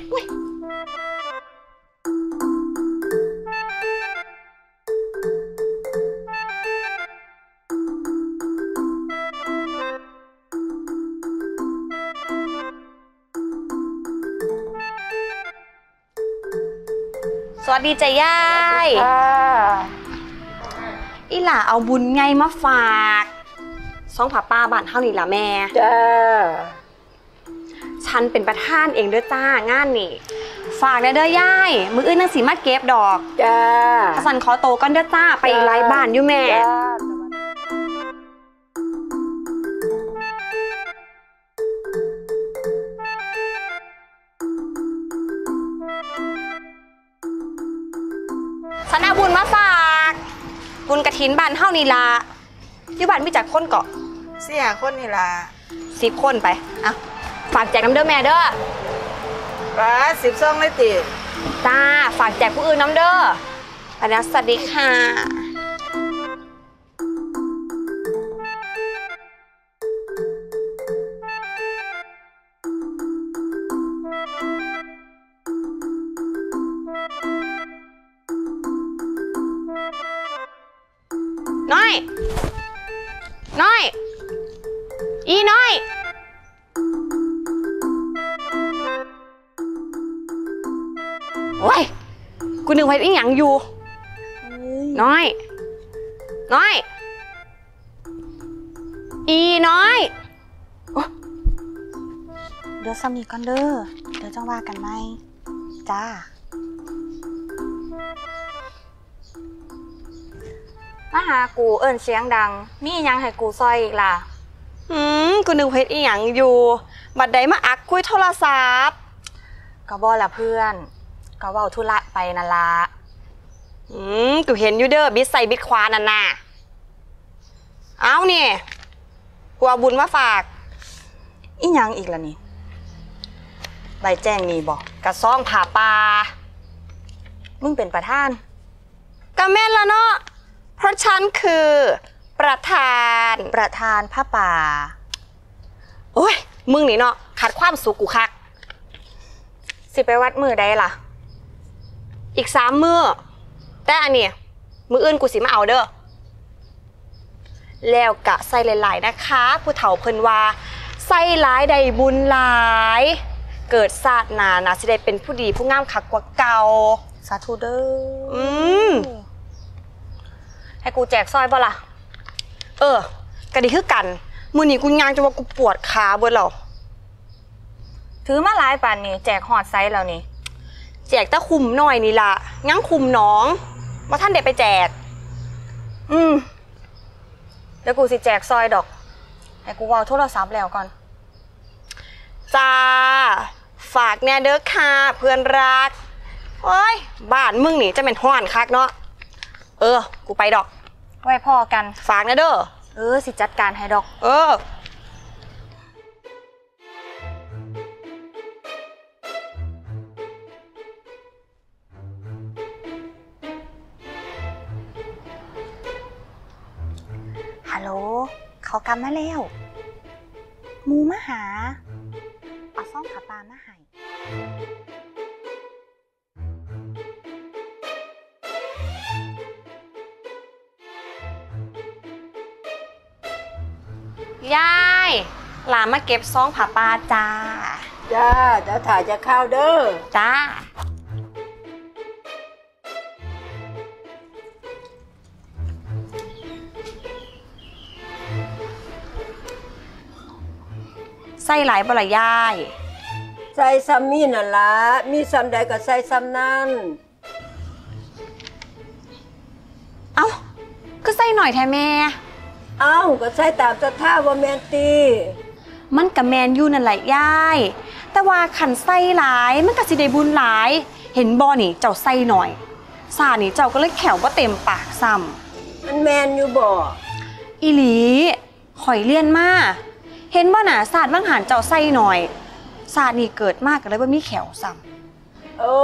วัสดีจ้ะยายอีหล่าเอาบุญไงมาฝากซองผาป้าบ้านเท่านี่ล่ะแม่จ้าฉันเป็นประธานเองเด้อจ้างานนี่ ฝากนะเด้อยาย มืออื่นนังสีมาเก็บดอกจ้าถ้าสันขอโตกันเด้อจ้า ไปอีกหลายบ้านอยู่แม่ ถินบ้านเท่านี่ละอยู่บ้านมีจักคนเกาะเสียคนนี่ล่ะสิบคนไปอะฝากแจกน้ำเด้อแม่เด้อป้าสิบซองเลยติจ้าฝากแจกผู้อื่นน้ำเด้ออันนี้สวัสดีค่ะ อีน้อย โอ้ย กูนึกไว้อีหยังอยู่ น้อย น้อย อีน้อย เดี๋ยวสามีก่อนเด้อ เดี๋ยวจะว่ากันไหม จ้า มาหากูเอิญเสียงดัง มีอิหยังให้กูซอยอีกล่ะอืม กูนึกเฮ็ดอีหยังอยู่ บัดใดมาอักคุยโทรศัพท์ก็บ่ละเพื่อน ก็เว้าธุระไปนั่นละอืมกูเห็นอยู่เด้อบิดใส่บิดขวานั่นน่ะเอานี่กูเอาบุญมาฝาก อีหยังอีกล่ะนี่ ใบแจ้งนี่บ่กระซ่องผ่าปลามึงเป็นประธานก็แม่นละเนาะเพราะฉันคือ ประธาน ประธานผ้าป่า โอ้ย มึงนี่เนาะขาดความสุขกูคัก สิไปวัดมือใดล่ะ อีกสามมือแต่อันนี้มืออื่นกูสิมาเอาเด้อแล้วกะใส่หลายๆนะคะ ผู้เฒ่าเพิ่นว่าใส่หลายใดบุญหลาย เกิดศาสตร์หนานะสิได้เป็นผู้ดีผู้งามคักกว่าเก่าสาธุเด้ออืมให้กูแจกสร้อยบ่ล่ะ เออก็ดีคือกัน มือนี้กูยางจนว่ากูปวดขาเบิดแล้วถือมาหลายปานนี่แจกหอดไซส์แล้วนี่แจกแตะคุมหน่อยนี่ล่ะงั้งคุมน้องว่าท่านเด็ดไปแจก อืมเดี๋ยวกูสิแจกซอยดอกให้กูเว่าโทรศัพท์แล้วก่อนจ้าฝากแน่เด้อค่ะเพื่อนรักโอ้ยบ้านมึงนี่จะเป็นห้อนคักเนาะเออ กูไปดอก ไว้พ่อกัน ฝากนะเด้อ เออสิจัดการให้ดอก เออ ฮัลโหล เขากลับมาแล้วหมูมาหาเอาซ่องขาปลามาให้ ยายหลานมาเก็บซองผ่าปลาจ้า จ้าเดี๋ยวถ่ายจะเข้าเด้อ จ้า ใส่หลายบ่ละยาย ใส่ซ้ำมีนั่นละมีซ้ำใดก็ใส่ซ้ำนั่น เอ้า ก็ใส่หน่อยแท้แม่ เอ้าก็ใส่ตามสถาว่าแมนตีมันกับแมนยูนั่นแหละยาย แต่ว่าขันไส้หลาย มันก็สิได้บุญหลาย เห็นบอนี่เจ้าไส้หน่อยสานี่เจ้าก็เลยแขวว่าเต็มปากซ้มันแมนอยู่บ่ำอีหลีข่อยเลี่ยนมาเห็นบ่น่ะศาสตร์บางหันเจ้าไส้หน่อยศาสตร์นี่เกิดมากก็เลยว่ามีแขวซ้โอ้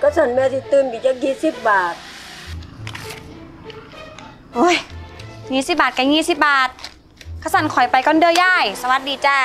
ก็สันแม่สิตื่นอีกจักยี่สิบบาทำโอ้ย ยี่สิบบาทกับยี่สิบบาทขสันข่อยไปก่อนเด้อย่าย สวัสดีจ้า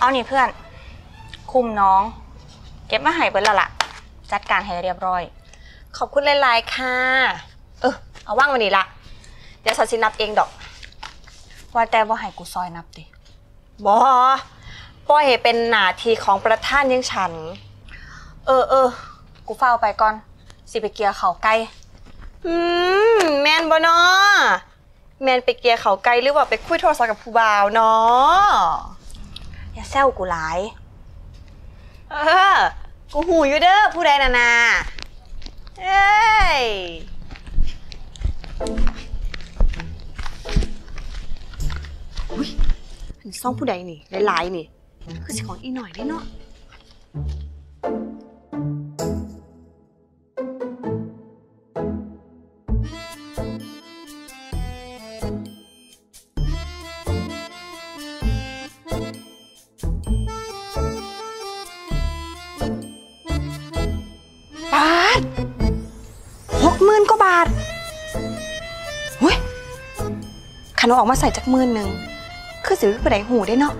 เอานี่เพื่อน คุมน้อง เก็บมาให้เบิดแล้วล่ะ จัดการให้เรียบร้อย ขอบคุณหลายๆค่ะ เออ เอาว่างวันนี้ละเดี๋ยวฉันสินับเองดอก ว่าแต่ว่าให้กูซอยนับดิบอปล่อยให้เป็นหน้าที่ของประธานอยังฉัน เออเออ กูเฝ้าไปก่อน สิไปเกียร์เขาใกล้อืม แมนบอเนาะแมนไปเกียร์เขาไกลหรือว่าไปคุยโทรศัพท์กับผู้บ่าวเนาะ อย่าแซวกูหลาย เออ กูหูอยู่เด้อผู้ใดนานาเอ้ยอุ้ย อันซ่องผู้ใดนี่หลายๆนี่ คือสิของอีหน่อยได้เนาะ เอาออกมาใส่จากมื่นหนึ่งคือสิวไปไหนหูได้เนาะ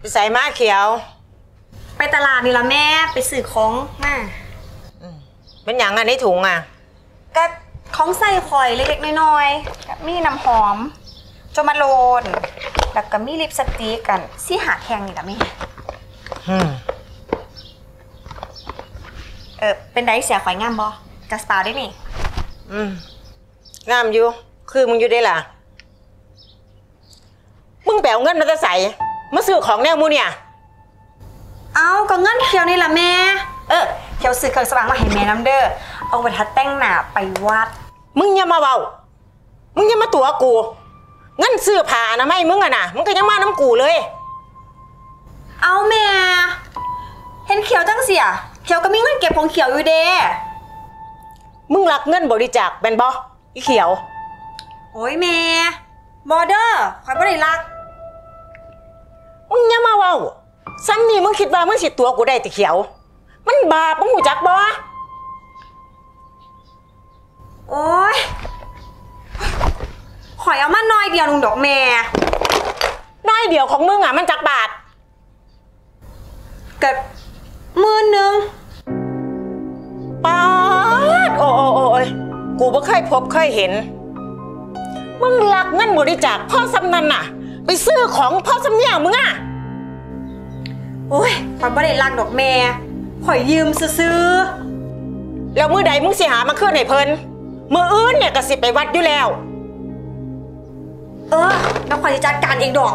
ไปใส่มาเขียว ไปตลาดนี่ละแม่ไปซื้อของมาเป็นอย่างอันในถุงอะก็ของใส่คอยเล็กๆน้อยๆกับมีน้ำหอมโจมาโลนแล้วก็มีลิปสติกกันซี่หาแทงนี่ละแม่อืมเออเป็นไดเสียข่อยงามบอกระสเปาได้นี่ อืมงามอยู่ คือมึงอยู่ได้ล่ะ มึงแปลเงินมาจะใส่ มาซื้อของแนวมูเนี่ย เอาก็เงินเขียวนี่ละแม่ เออเขียวซื้อเครื่องสว่างมาให้แม่น้ำเด้อ เอาไปทัดแต่งหน้าไปวัด มึงอย่ามาเบามึงอย่ามาตัวกูเงินซื้อผ้านะไม่มึงอะนะมึงก็ยังมาน้ำกูเลย เอาแม่ เห็นเขียวจังเสีย เขียวก็มีเงินเก็บของเขียวอยู่เด้มึงรับเงินบริจาคเป็นบออีเขียว โอ้ยแม่บอเดอร์ข่อยบ่ได้รัก มึงอย่ามาเว้าซ้ำนี่มึงคิดว่ามึงสิตัวกูได้ติเขียว มันบาปมึงหูจักบ่โอ้ยข่อยเอามาน้อยเดียวนึงดอกแม่ น้อยเดียวของมึงอะมันจักบาทเกิดหมื่นหนึ่งปาดโอ้โอ้โอ้โอ้ยกูบ่เคยพบเคยเห็น มึงลักเงินบริจาคพ่อสำนันน่ะ ไปซื้อของพ่อสำเนี่ยมึงอะโอ้ยข่อยบ่ได้รักดอกแม่ข่อยยืมซื้อแล้วมือใดมึงสิหามาคืนให้เพิ่นมืออื่นเนี่ยก็สิไปวัดอยู่แล้วเออแล้วข่อยจะจัดการเองดอก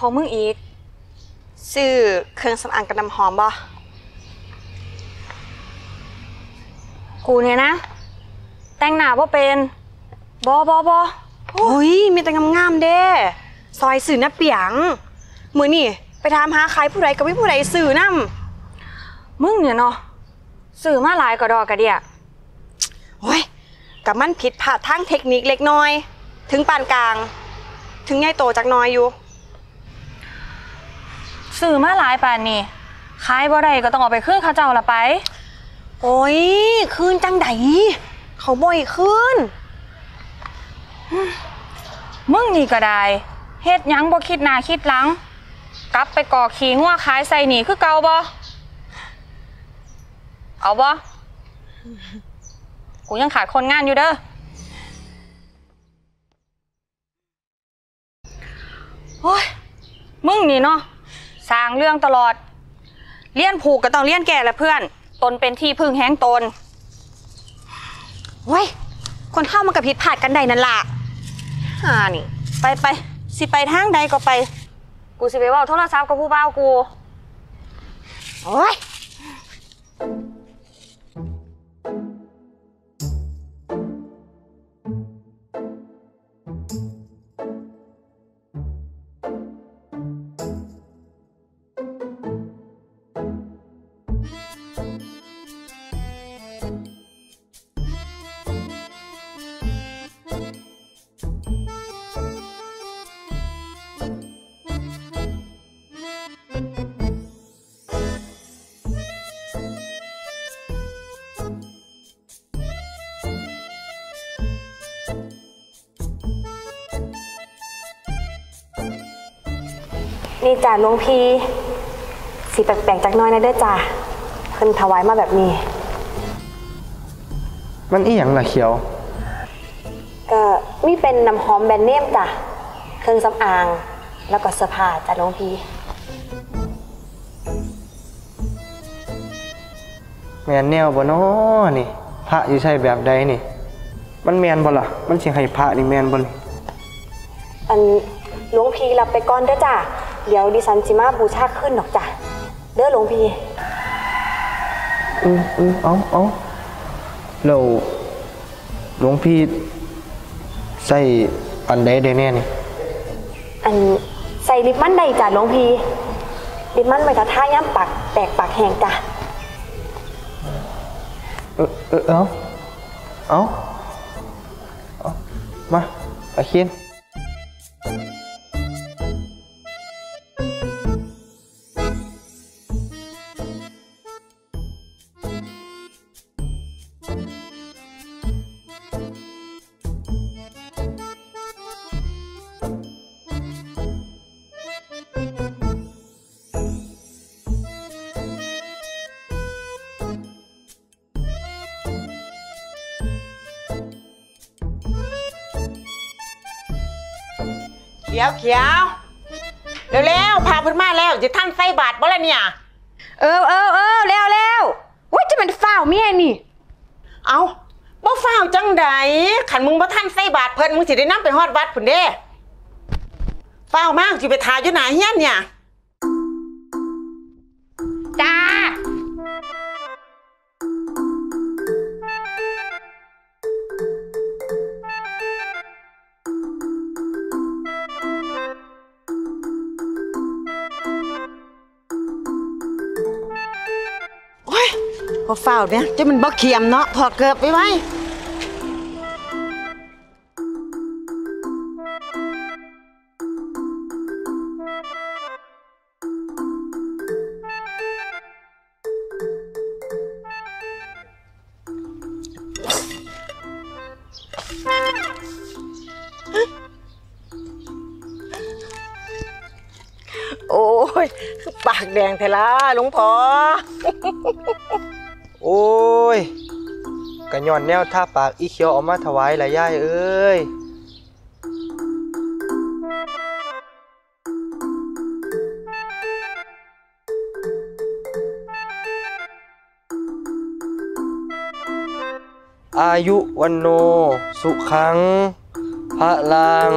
ของมึงอีก ซื้อเครื่องสำอางกับน้ำหอมบ่กูเนี่ยนะ แต่งหน้าบ่เป็นบ่บ่บ่โอ้ยมีแต่งามๆเด้ซอยสื่อนะเปียงมือนี่ไปถามหาใครผู้ใดก็ไม่ผู้ใดสื่อนำมึงเนี่ยเนาะสื่อมาหลายกว่าดอกกะเดียโอ้ยกับมันผิดพลาดทางเทคนิคเล็กน้อย ถึงปานกลาง ถึงใหญ่โตจากน้อยอยู่ สื่อมาหลายป่านนี่ขายบ่ได้ก็ต้องเอาไปคืนเขาเจ้าละไป โอ้ยคืนจังไดเขาบ่อยคืนมึงนี่ก็ได้เฮ็ดหยังบ่คิดหน้าคิดหลัง กลับไปก่อขี้งัวขายใส่หนีคือเก่าบ่เอาบ่กูยังขาดคนงานอยู่เด้อโอ้ยมึงนี่เนาะ สร้างเรื่องตลอด เลี้ยนผูกก็ต้องเลี้ยนแก่ละเพื่อน ตนเป็นที่พึ่งแห้งตนเว้ย คนเข้ามากับผิดพลาดกันใดนั่นล่ะอ่านี่ ไปไปสิไปทางใดก็ไป กูสิไปว่าโทรศัพท์กับผู้บ่าวกู โอ้ย นี่จ้ะหลวงพี่สีแปลกๆจากหน้อยนะเด้อจ้ะเพิ่นถวายมาแบบนี้ มันอีหยังล่ะเขียว ก็มีเป็นน้ำหอมแบรนด์เนมจ้ะเครื่องสำอาง แล้วก็เสื้อผ้าจ้ะหลวงพี่แมนแนวบ่น้อนี่ พระอยู่ใช่แบบใดนี่ มันแมนบ่ล่ะ มันสิให้พระนี่แมนบ่นี่อันหลวงพี่รับไปก่อนเด้อจ้ะ เดี๋ยวดิฉันสิมาบูชาขึ้นดอกจ้ะเด้อหลวงพี่อืออือเอาเอาแล้วหลวงพี่ใส่อันใดได้แน่นี่อันใส่ลิปมันได้จ้ะหลวงพี่ลิปมันไว้ถ้าท่าย่ำปากแตกปากแห้งจ้ะเออเออเอาเอาเอามาตะเคียน เขียวเขียวเร็วๆพาเพิ่นมาแล้วจะท่านใส่บาทบ่ละเนี่ย เออเออเออแล้วแล้วว่าจะเป็นฝ้าวเมียนี่ เอาบ่ฟ้าวจังใดขันมึงบ่ท่านใส่บาทเพิ่นมึงสิได้นํไปฮอดวัดพุ่นเด้ฟ้าวมากสิไปทาอยู่หน้าเฮียนเนี่ย พอฟ้าเนี่ยจะมันบ่เขียมเนาะถอดเกือบไปไว้โอ้ย ปากแดงเทล่ะหลวงพ่อ โอ้ยกะย้อนแนวท่าปากอีเขียวออกมาถวายละย่ายเอ้ยอายุวันโน สุขังพระลัง